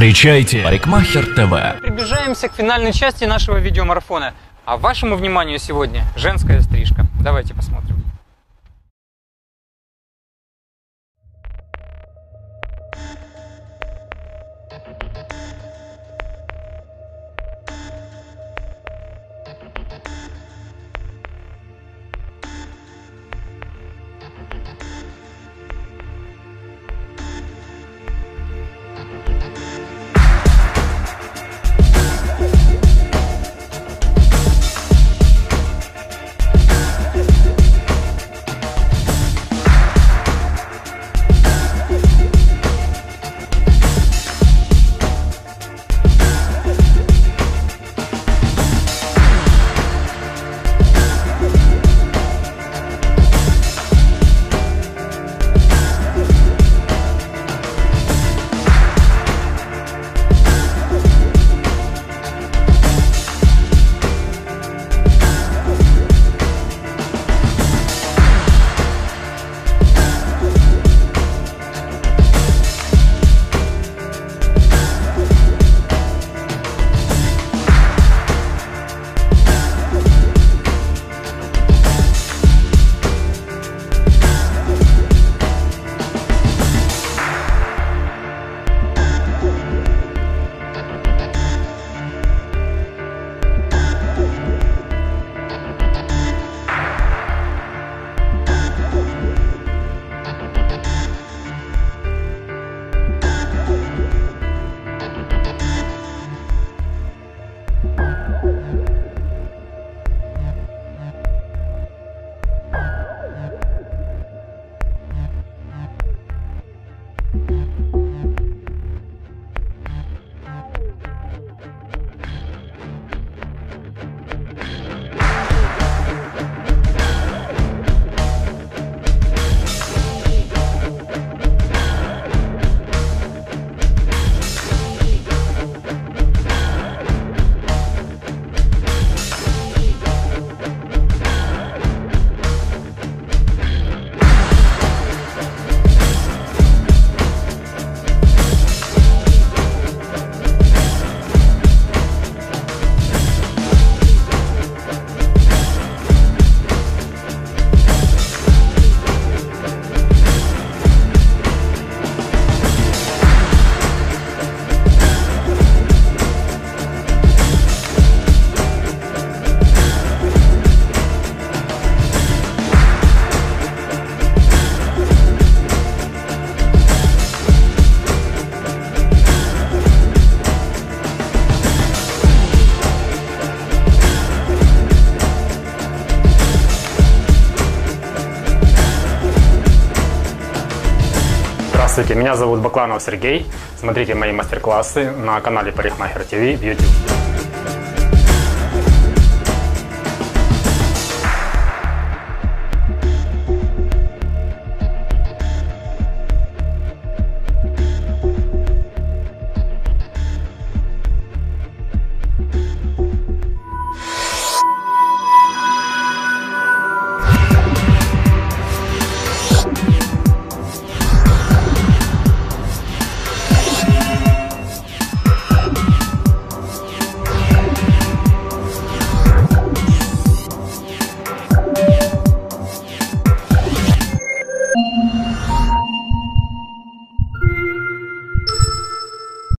Встречайте Парикмахер ТВ. Приближаемся к финальной части нашего видеомарафона. А вашему вниманию сегодня женская стрижка. Давайте посмотрим. Здравствуйте, меня зовут Бакланов Сергей. Смотрите мои мастер-классы на канале Парикмахер ТВ YouTube.